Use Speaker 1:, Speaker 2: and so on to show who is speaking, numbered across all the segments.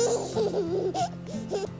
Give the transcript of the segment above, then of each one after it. Speaker 1: フフフ
Speaker 2: フ。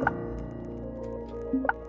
Speaker 3: Thank
Speaker 4: you.